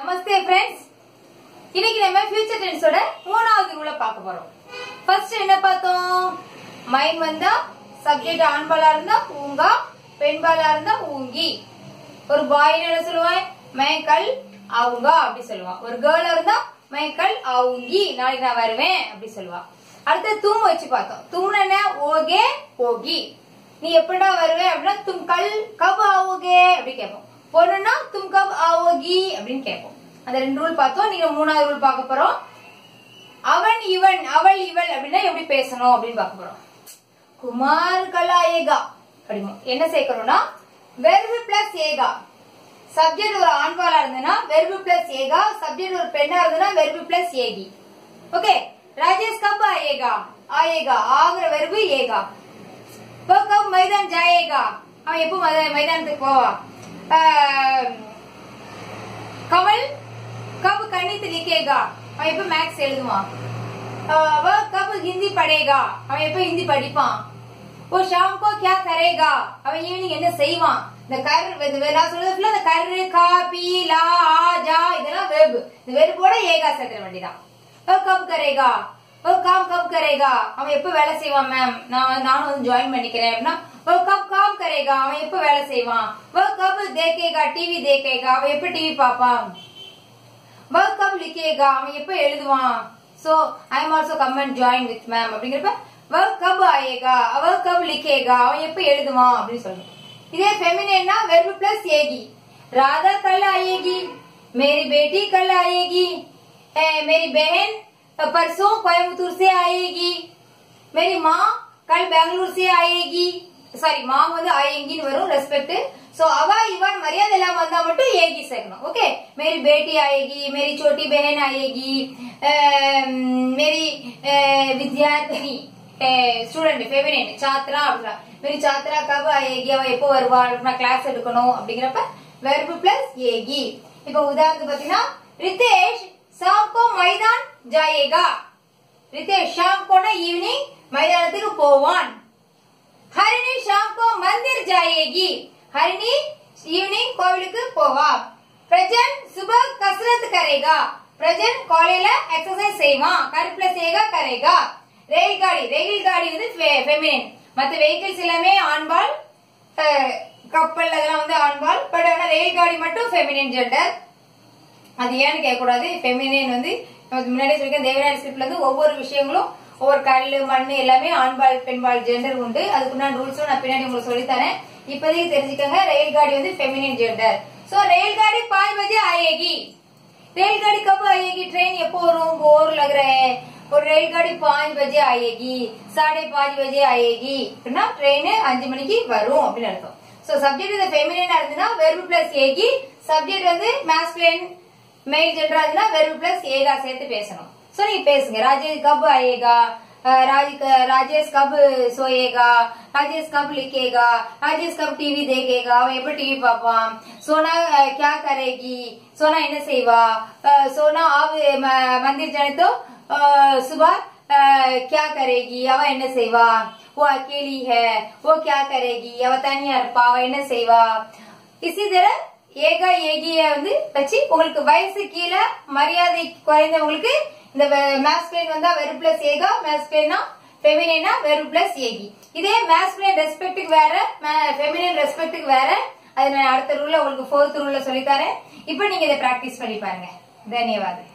நமஸ்தே friends இன்னைக்கு நம்ம future ட்ரெண்ட்ஸோட மூணாவது ரூல பார்க்க போறோம். ஃபர்ஸ்ட் என்ன பார்த்தோம்? மைன் வந்தா சப்ஜெக்ட் ஆண்பாலா இருந்தா ஊங்கா பெண்பாலா இருந்தா ஊங்கி. ஒரு பாய் என்ன சொல்லுவான்? மேக்கல் அவங்க அப்படி சொல்லுவான். ஒரு கேர்ள் இருந்தா மேக்கல் அவுங்கி நாளைக்கு நான் வருவேன் அப்படி சொல்லுவான். அடுத்து தூம் வச்சு பார்த்தோம். தும்னு என்ன? ஓகே ஓகி நீ எப்படா வருவே அப்படின்னா தும் கல் கப் ஆவோகே அப்படி கேட்போம். போனோம்னா தும் கப் ஆவோகி அப்படின்னு கேட்போம். அந்த ரெண்டு ரூல் பார்த்தோம். நீங்க மூணாவது ரூல் பார்க்க போறோம். அவன் இவன் அவள் இவள் அப்படின்னா எப்படி பேசணும் அப்படின்னு பார்க்க போறோம். குமார் கலா ஏகா அப்படிங்கும் என்ன சேர்க்கணும்னா வெர்வு பிளஸ் ஏகா. சப்ஜெக்ட் ஒரு ஆண்பாலா இருந்ததுன்னா வெர்வு பிளஸ் ஏகா. சப்ஜெக்ட் ஒரு பெண்ணா இருந்ததுன்னா வெர்வு பிளஸ் ஏகி. ஓகே? ராஜேஷ் கப் ஆயேகா ஆயேகா ஆகுற வெர்பு ஏகா. இப்போ மைதான் ஜாயேகா அவன் எப்போ மைதானத்துக்கு போவா? Um, கமல் கப் கணித்து லிக்கேகா அவன் எப்ப மேக்ஸ் எழுதுவான்? Uh, கப் ஹிந்தி படேகா? அவன் எப்ப ஹிந்தி படிப்பான்? ஓ ஷாம் கோ கியா கரேகா? அவன் ஈவினிங் என்ன செய்வான்? இந்த கர் நான் சொல்றது ஃபுல்லா இந்த கர் கா பி லா ஆ ஜா இதெல்லாம் வெர்ப் இந்த வெர்போட ஏகா சேர்த்துற வேண்டிதான். கம் கரேகா? ஒரு காம் கம் கரேகா? அவன் எப்ப வேலை செய்வான் மேம் நான் நானும் வந்து ஜாயின் பண்ணிக்கிறேன் அப்படின்னா वो कब काम करेगा? अवन எப்ப வேலை செய்வான் वो कब देखेगा? टीवी देखेगा? वो எப்ப टीवी பாப்பான் वो कब लिखेगा? अवन எப்ப எழுதுவான் so i am also come and join with ma'am அப்படிங்கறப்ப वो कब आएगा? वो कब लिखेगा? अवन எப்ப எழுதுவான் அப்படி சொல்றேன் இதே ஃபெமினேன்னா verb plus egi राधा कल आएगी मेरी बेटी कल आएगी ए, मेरी बहन परसों कोयम्बतूर से आएगी मेरी माँ कल बेंगलुरु से आएगी சாரி மாம் வந்து ஐ எங்கின்னு வரும் ரெஸ்பெக்ட் சோ அவ இவர் மரியாதை எல்லாம் வந்தா மட்டும் ஏகி சேர்க்கணும். ஓகே மேரி பேட்டி ஆயேகி மேரி சோட்டி பெஹன் ஆயேகி மேரி வித்யார்த்தினி ஸ்டூடெண்ட் ஃபெமினின் சாத்ரா அப்படின்னா. மேரி சாத்ரா கப் ஆயேகி அவ எப்போ வருவா நான் கிளாஸ் எடுக்கணும் அப்படிங்கிறப்ப வெர்பு பிளஸ் ஏகி இப்ப உதாரணத்துக்கு பாத்தீங்கன்னா ரிதேஷ் கோ மைதான் ஜாயேகா. ரிதேஷ் ஷாப்கோனா ஈவினிங் மைதானத்துக்கு போவான். ஹரிணி மந்திர் ஜாயேகி. ஹரிணி ஈவினிங் கோவிலுக்கு போவா பிரஜன் சுப கசரத் கரேகா. பிரஜன் காலையில எக்ஸசைஸ் செய்வான். கருப்புல சேக கரேகா. ரயில் காடி ரயில் காடி வந்து ஃபெமினின் மத்த வெஹிக்கிள்ஸ் எல்லாமே ஆண்பால் கப்பல் அதெல்லாம் வந்து ஆண்பால் பட் ஆனா ரயில் காடி மட்டும் ஃபெமினின் ஜெண்டர் அது ஏன்னு கேட்கக்கூடாது. ஃபெமினின் வந்து முன்னாடி சொல்லியிருக்கேன் தேவநாயக ஸ்கிரிப்ட்ல வந்து ஒவ்வொரு விஷயங்களும் ஒவ்வொரு கல் மண் எல்லாமே ஆண்பால் பெண்பால் ஜெண்டர் உண்டு அதுக்குண்டான ரூல்ஸும் நான் பின்னாடி உங்களுக்கு சொல்லித்தரேன் இப்போதைக்கு தெரிஞ்சுக்கோங்க ரயில் காடி வந்து ஃபெமினின் ஜெண்டர் சோ ரயில் காடி पाँच बजे आएगी रेलगाड़ी कब आएगी ट्रेन எப்போ வரும் போர் लग रहा है ஒரு रेलगाड़ी पाँच बजे आएगी साढ़े पाँच बजे आएगी அப்படின்னா ட்ரெயின் அஞ்சு மணிக்கு வரும் அப்படின்னு அர்த்தம் சோ சப்ஜெக்ட் இது ஃபெமினினா இருந்துன்னா வெர்பு பிளஸ் ஏகி சப்ஜெக்ட் வந்து மேஸ்குலின் मेल जेंडर இருந்துன்னா வெர்பு பிளஸ் ஏகா சேர்த்து பேசணும் சோ நீங்க பேசுங்க ராஜேஷ் கப் आएगा अ, राज राजेश कब सोएगा राजेश कब लिखेगा राजेश कब टीवी देखेगा அவன் எப்ப டிவி பார்ப்பான் சோனா अ, क्या करेगी सोना என்ன செய்வா अ, सोना अब म- मंदिर जाने तो अ, सुबह अ, क्या करेगी அவ என்ன செய்வா वो अकेली है वो क्या करेगी அவ தனியா இருப்பா அவ என்ன செய்வா இசி தர ஏகா ஏகிய வந்து வச்சு உங்களுக்கு வயசு கீழே மரியாதை குறைந்தவங்களுக்கு இந்த மேஸ்குலைன் வந்தா வெறு பிளஸ் ஏகா மேஸ்குலைனா ஃபெமினா வெறு பிளஸ் ஏகி. இதே மேஸ்குலைன் ரெஸ்பெக்ட்டுக்கு வேற ஃபெமினின் ரெஸ்பெக்ட்டுக்கு வேற. அது நான் அடுத்த ரூல்ல உங்களுக்கு ஃபோர்த் ரூல்ல சொல்லித்தரேன் இப்போ நீங்க இதை பிராக்டிஸ் பண்ணி பாருங்க. தன்யவாதம்.